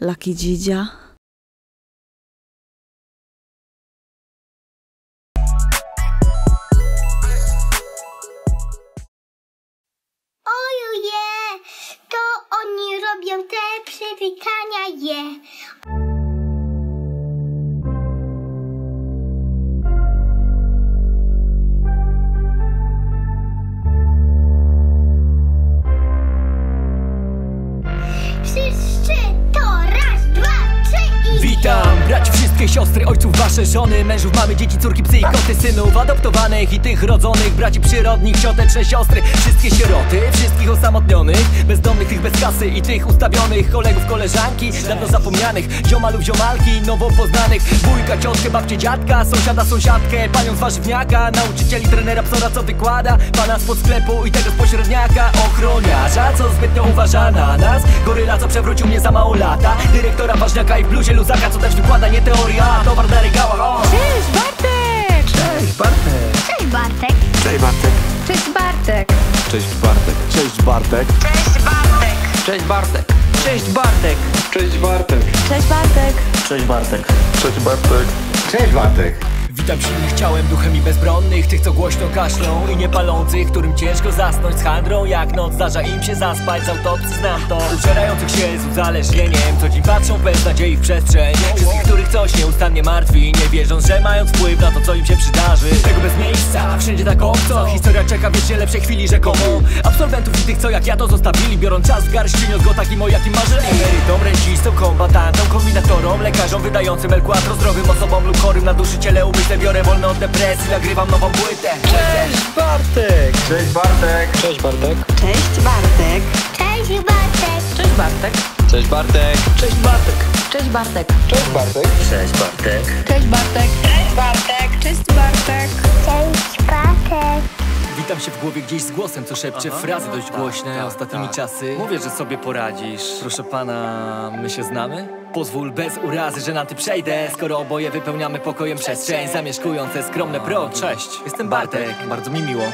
Lucky Dzidzia. Ojuje, to oni robią te przywitania je. Wszyscy to Witam, braci, wszystkie siostry, ojców, wasze żony Mężów, mamy, dzieci, córki, psy i koty Synów adoptowanych i tych rodzonych Braci przyrodnich, cioteczne siostry. Wszystkie sieroty, wszystkich osamotnionych Bezdomnych, tych bez kasy i tych ustawionych Kolegów, koleżanki, dawno zapomnianych Ziomalów, ziomalki, nowo poznanych. Wujka, ciotkę, babcie, dziadka Sąsiada, sąsiadkę, panią z warzywniaka Nauczycieli, trenera, psora, co wykłada Pana spod sklepu i tego z pośredniaka. Ochroniarza, co zbytnio uważa na nas Goryla, co przewrócił mnie za mało lata Dyrektora, ważniaka i w bluzie luzaka Co też wykłada nie teoria, a towar na regałach o! Cześć Bartek! Cześć, Bartek! Cześć Bartek. Cześć Bartek. Cześć Bartek! Cześć Bartek. Cześć Bartek. Cześć, Bartek! Cześć, Bartek! Cześć Bartek. Cześć Bartek! Cześć Bartek. Cześć Bartek. Cześć Bartek. Witam silnych ciałem, duchem i bezbronnych Tych, co głośno kaszlą i nie palących Którym ciężko zasnąć z handrą Jak noc zdarza im się zaspać Z autopsji znam to Użerających się z uzależnieniem Co dzień patrzą bez nadziei w przestrzeń. Wszystkich, których coś nieustannie martwi Nie wierząc, że mając wpływ na to, co im się przydarzy. Tego bez miejsca, wszędzie tak obco. Historia czeka wiecznie lepszej chwili rzekomo Absolwentów i tych, co jak ja to zostawili Biorąc czas w garść, czyniąc go takim o jakim marzyli Emerytom, rencistą, kombatantom, kombinatorom Lekarzom wydającym L4 zdrowym osobom lub chorym na duszy ciele umyśle Biorę wolno od depresji, nagrywam nową płytę Cześć Bartek! Cześć Bartek. Cześć Bartek! Cześć Bartek! Cześć Bartek. Cześć Bartek! Cześć Bartek. Cześć Bartek! Cześć Bartek! Cześć Bartek. Cześć Bartek! Cześć Bartek! Cześć Bartek! Cześć Bartek! Cześć Bartek. Witam się w głowie gdzieś z głosem, co szepcze frazy dość głośne Ostatnimi czasy. Mówię, że sobie poradzisz. Proszę pana, my się znamy? Pozwól bez urazy, że na ty przejdę Skoro oboje wypełniamy pokojem przestrzeń Zamieszkując te skromne progi Cześć, jestem Bartek, bardzo mi miło